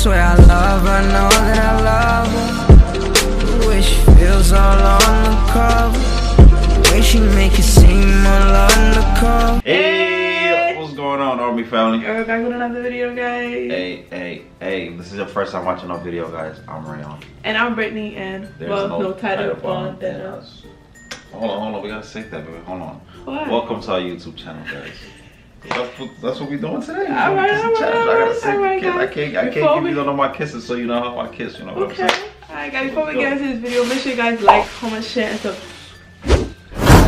swear I love her, know that I love her. The way she feels all on the cover. The way she make it seem all undercover. Hey, what's going on, R&B family? We're back with another video, guys. Hey, hey, hey, this is your first time watching our video, guys. I'm Rayon. And I'm Britney, and There's well, no, title on that. that. Hold on, hold on, we gotta say that, baby. Hold on. What? Welcome to our YouTube channel, guys. That's what, that's what we're doing today. All right, all right, all I gotta right, say, all right, kiss. I can't, I can't give we- you none of my kisses, so you know how I kiss. You know what Okay. I'm saying? Alright, guys, before we get into this video, make sure you guys like, comment, share, and, sub-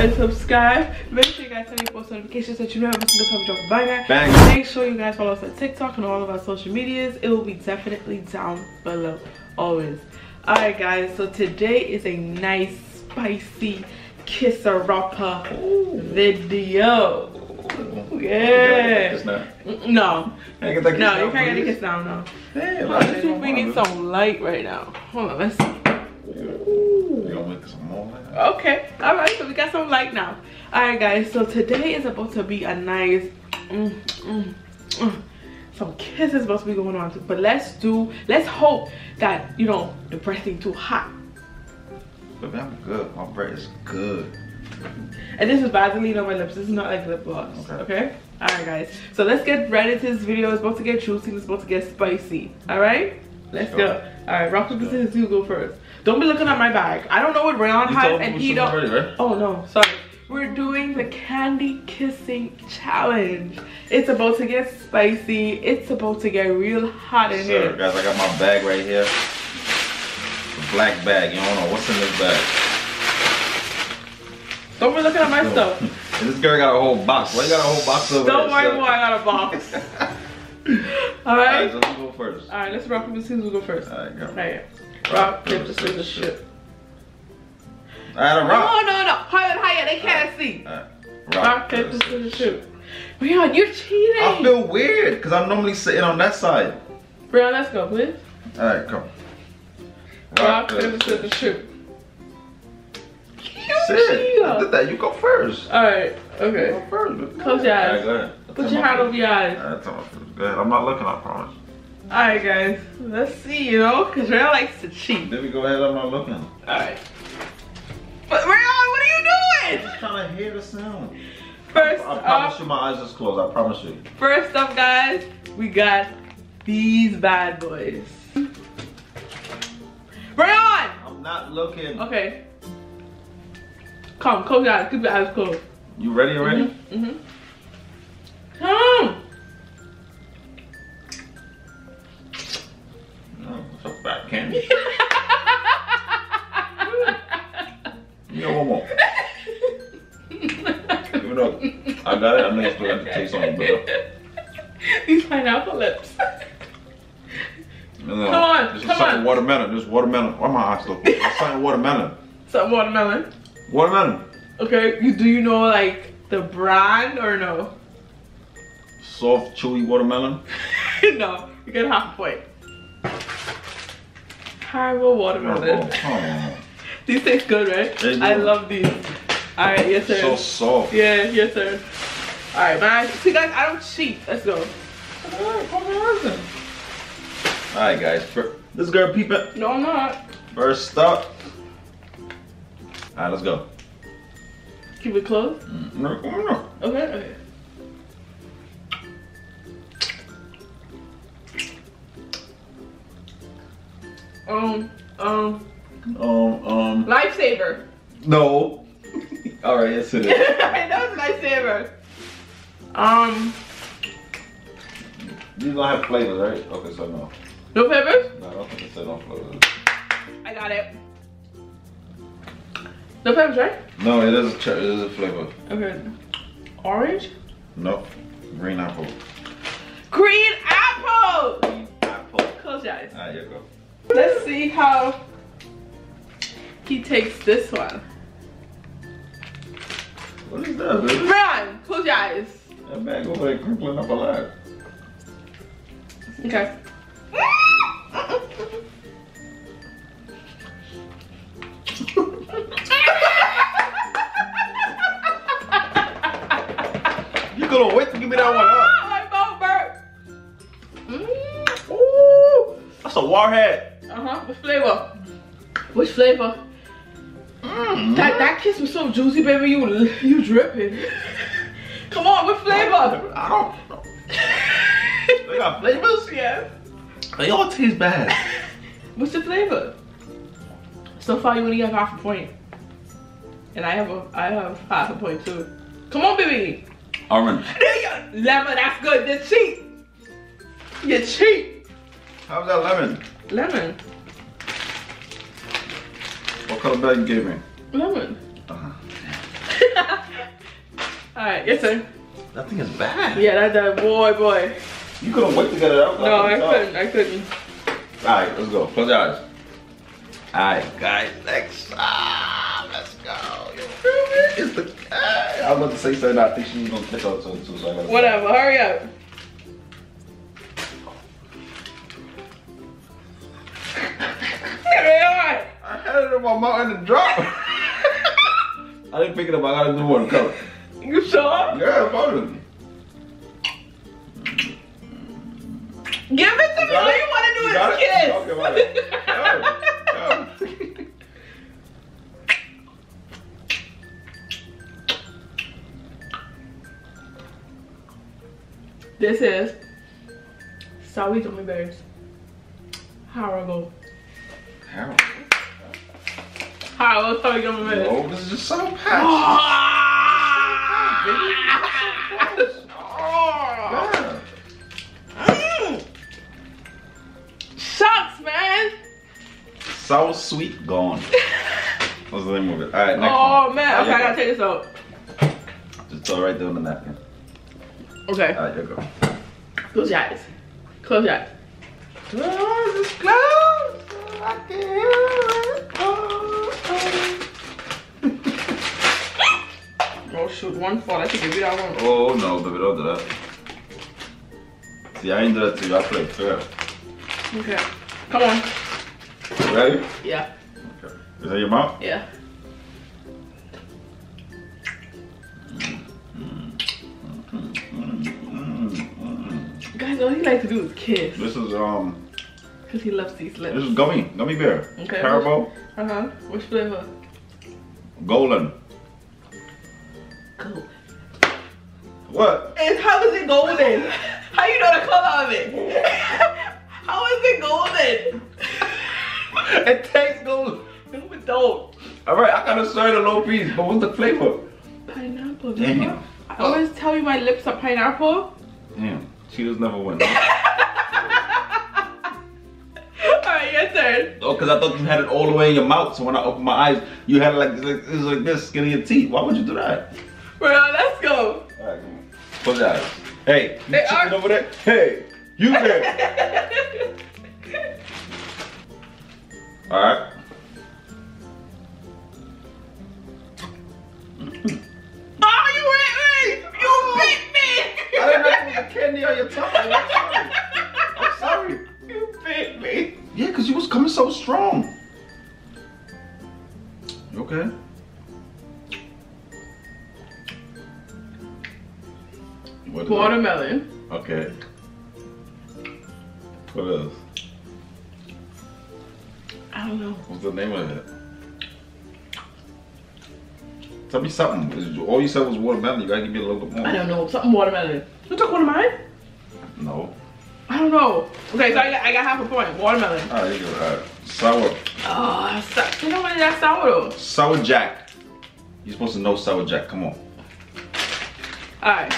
and subscribe. Make sure you guys turn your post notifications so you know every single time we drop a banger. Bang. Make sure you guys follow us on TikTok and all of our social medias. It will be definitely down below, always. Alright, guys, so today is a nice, spicy kisser rapper video. Yeah. No, Hey, get that kiss no, you can't get a kiss now, no. Damn, Hold I on, see if we need some light right now. Hold on, let's see. You gonna make some more? man? Okay, all right, so we got some light now. All right, guys, so today is about to be a nice, mm, mm, mm. some kisses supposed to be going on, too. but let's do, let's hope that, you know, the breath ain't too hot. Baby, I'm good. My breath is good. And this is Vaseline on my lips, this is not like lip gloss, Okay. okay? All right, guys, so let's get right into this video. It's about to get juicy, it's about to get spicy, all right? Let's Sure. go. All right, rock, paper, scissors, you go first. Don't be looking at my bag. I don't know what Rayon has, and he don't. be ready, right? Oh no, sorry. We're doing the candy kissing challenge. It's about to get spicy. It's about to get real hot in Sir, here. guys, I got my bag right here. The black bag. You don't know what's in this bag. Don't be looking at my stuff. This girl got a whole box. Why you got a whole box over Don't worry, boy. I got a box. All Alright, so let's go first. All right. Let's rock paper scissors. We'll go first. Alright, go. right. Rock paper scissors shoot. Alright, No, rock. no, no. no. Higher, higher. They can't see. Rock paper scissors shoot. Rayon, you're cheating. I feel weird because I'm normally sitting on that side. Rayon, let's go, please. Alright, come. Rock paper scissors shoot. You I cheater. did that. You go first. All right. You Okay. go first. baby. Close your eyes. Alright, go ahead. Put your hand over your eyes. Alright, tell my. Go ahead. I'm not looking, I promise. Alright guys, let's see, you know, because Rayon likes to cheat. Let me go ahead, I'm not looking. Alright. But Rayon, what are you doing? I'm trying to hear the sound. First I promise up, you my eyes is closed. I promise you. first up guys, we got these bad boys. Rayon! I'm not looking. Okay. Come, close your eyes, keep your eyes closed. You ready already? Mm-hmm. Come! No, it's a fat candy. You know one more. Even though I got it, I know you still got the taste on it, but These pineapple lips. no, Come on, This is come something on. watermelon. This is watermelon. Why my eyes? It's something watermelon. Some watermelon. Watermelon. Okay, you do you know like the brand or no? Soft, chewy watermelon. no, you get half a point. Haribo watermelon. Oh. These taste good, right? I love these. Alright, yes sir. So soft. yeah, yes sir. Alright, man. See guys, I don't cheat. Let's go. Alright, come on, listen. Alright, guys. This girl peeping. No, I'm not. First up. Alright, let's go. Keep it closed. Mm, No, no. Okay, okay. Um, um, Um, um. lifesaver. No. Alright, yes it is. I know it's lifesaver. Um, These don't have flavors, right? Okay, so no. no peppers? No, I don't think it said no flavors. I got it. No peppers, right? No, it is it is a flavor. Okay. Orange? No. Green apple. Green apple! Apple. Close your eyes. Alright, here you go. Let's see how he takes this one. What is that, baby? Run! Close your eyes. That bag over there crinkling up a lot. Okay. Warhead. Uh-huh. Which flavor? Which flavor? Mm. That that kiss was so juicy, baby. You you dripping. Come on, what flavor? I don't know. they got flavors? Yeah. They all taste bad. What's the flavor? So far, you only have half a point, and I have a I have half a point too. Come on, baby. Orange. Lemon. That's good. You cheat. You cheat. How's that lemon? Lemon. What color bag you gave me? Lemon. Uh-huh. All right, yes sir. That thing is bad. Yeah, that that boy boy. You couldn't wait to get it out. No, I couldn't. I couldn't. Alright, let's go. Close your eyes. Alright, guys, next time. Let's go. You feel me? It's the guy. I was about to say something. I think she was gonna pick up something too. So I gotta Whatever. Hurry up. I had my mouth and it dropped. I didn't pick it up. I gotta do one color. You sure? Yeah, fine. Give it to me. got All you want to do is kiss. Okay, fine. Go, go. This is Sour gummy bears. Horrible. Horrible sour gummy bears. No, this is just Sour Patch. Ah! Yeah. Mm. Shucks, man. So sweet gone. What's the name of it? Alright, next Oh one. man. Okay, I gotta take this out. Just throw it right there on the napkin. Okay. Alright, you go. Close your eyes. Close your eyes. Close, it's close. I can hear it. Oh, Oh shoot, one fall. I should give you that one. oh. no, baby, don't do that. See, I ain't do that to you. I played fair. Okay. Come on. Ready? Yeah. Okay. Is that your mouth? Yeah. Guys, all he likes to do is kiss. This is um, Because he loves these lips. this is gummy, gummy bear. Okay. Haribo, Uh huh. Which flavor? golden. What? And how is it golden? How you know the color of it? how is it golden? It tastes golden. No, it don't. All right, I gotta serve the low piece, but what's the flavor? Pineapple. Damn. I always tell you my lips are pineapple. Damn, Cheetos never win. Alright, your turn. Oh, because I thought you had it all the way in your mouth, so when I opened my eyes, you had it like, like it was like this, skin in your teeth. Why would you do that? Bro, let's go. All right, come on. Close your eyes. Hey, you They chicken are- over there? Hey, you there? all right. Oh, you hit me! You oh. bit me! I didn't know there was a candy on your tongue. I'm sorry. I'm sorry. You bit me. Yeah, because you was coming so strong. You okay? Watermelon. Okay. What else? I don't know. What's the name of it? Tell me something. All you said was watermelon. You gotta give me a little bit more. I don't know. Something watermelon. You took one of mine? No. I don't know. Okay, so I got, I got half a point. Watermelon. All right, you go. All right. Sour. Oh, so, you know what? That's sour though. Sour Jack. You're supposed to know Sour Jack. Come on. Alright.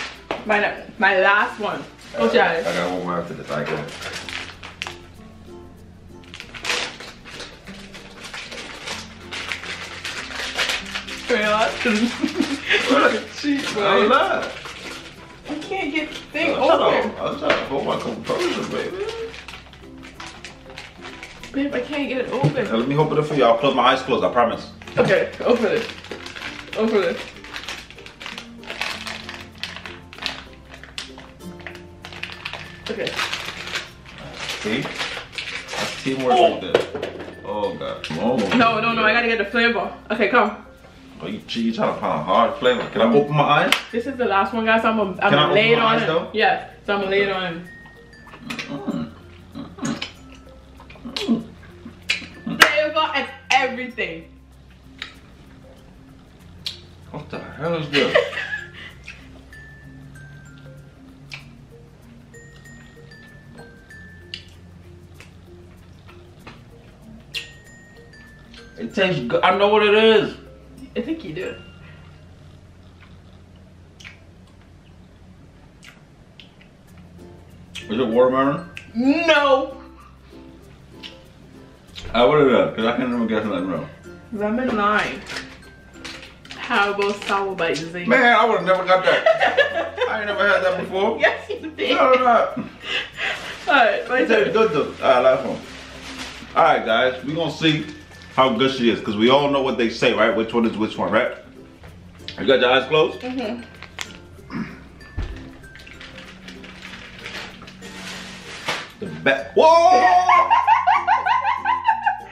My, my last one. Your I got one more after this. I go. Cheap, I'm I can't get the thing I'm trying to- I'm trying to hold my composure, baby. Babe, I can't get it open. Now, let me open it for you. I'll close my eyes closed. I promise. Okay, open it. Open it. See? Teamwork oh. right there. Oh god. Oh, no, no, no, I gotta get the flavor. Okay, come. Oh, you, you trying to find a hard flavor. Can I mm. open my eyes? This is the last one, guys. I'm gonna, I'm Can lay it on eyes. Though? Yeah, so I'm gonna lay it on. Mm. Mm. Mm. Flavor is everything. What the hell is this? it tastes good. I know what it is. I think you do. Is it watermelon? No. Uh, what is that? Because I can't even guess nothing else. Lemon lime. How about sour bite zinc? Man, I would have never got that. I ain't never had that before. Yes, you did. No, no. Alright, my It tastes turn. good though. Alright, last one. Alright, guys, we gonna see how good she is because we all know what they say, right? Which one is which one, right? You got your eyes closed? Mm-hmm. The back. Whoa!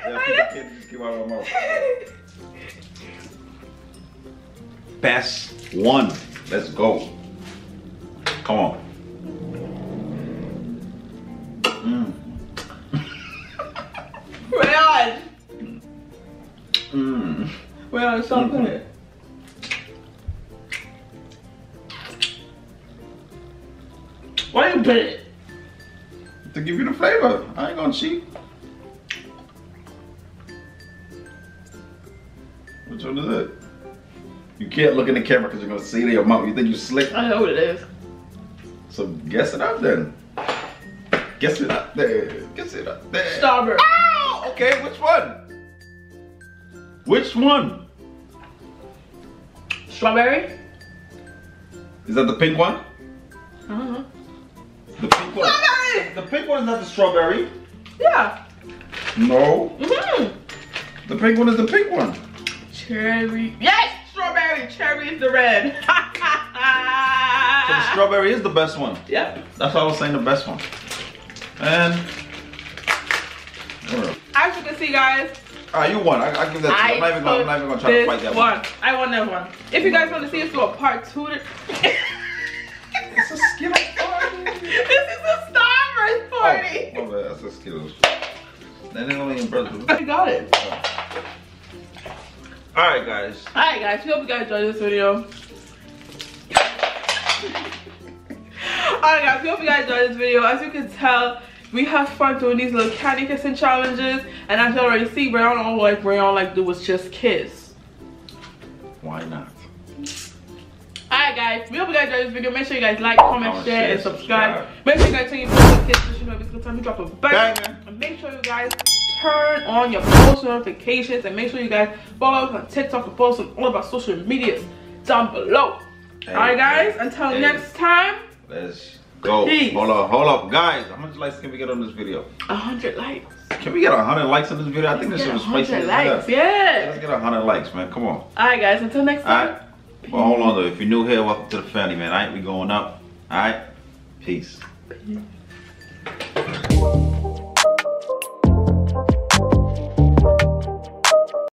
yeah, the kid just came out of my mouth. Best one. Let's go. Come on. Why you put it? To give you the flavor. I ain't gonna cheat. Which one is it? You can't look in the camera because you're gonna see it in your mouth. You think you slick? I know what it is. So guess it up then. Guess it up there. Guess it up there. Strawberry. Oh, okay, which one? Which one? Strawberry? Is that the pink one? Pink one. Strawberry! The pink one is not the strawberry. Yeah. No. Mm-hmm. The pink one is the pink one. Cherry. Yes! Strawberry. Cherry is the red. So the strawberry is the best one. Yep. That's why I was saying the best one. And As you can see, guys, ah, you won. I, I give that to you. I'm not even gonna, I'm not even gonna try to fight that one. one. I won that one. If you guys want to see us do a part two, to... It's a Skittles party. this is a Starburst party. Oh, my bad. That's a Skittles. That ain't only in Brazil. I got it. All right, guys. Alright guys, we hope you guys enjoyed this video. Alright guys, we hope you guys enjoyed this video. As you can tell, we have fun doing these little candy kissing challenges. And as you already see, Rayon all like Rayon like do was just kiss. Why not? Alright guys, we hope you guys enjoyed this video. Make sure you guys like, comment, Comment, share, share, and subscribe. subscribe. Make sure you guys turn your notifications so you know every time we drop a bang. And make sure you guys turn on your post notifications and make sure you guys follow us on TikTok and post on all of our social medias down below. Hey, Alright guys, until hey. next time, Let's go. Peace. Hold up, hold up, guys. How much likes can we get on this video? a hundred likes. Can we get hundred likes on this video? I think this Get shit a was spicy. hundred as hell. likes, yeah. Let's get hundred likes, man. Come on. Alright guys, until next time. Alright. Well, hold on though. If you're new here, welcome to the family, man. Alright, we going up. Alright. Peace. Peace.